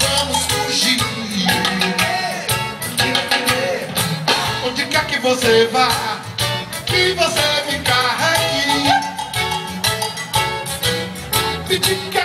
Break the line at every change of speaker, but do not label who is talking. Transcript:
Vamos fugir. Onde quer que você vá, que você ficar aqui. Pedir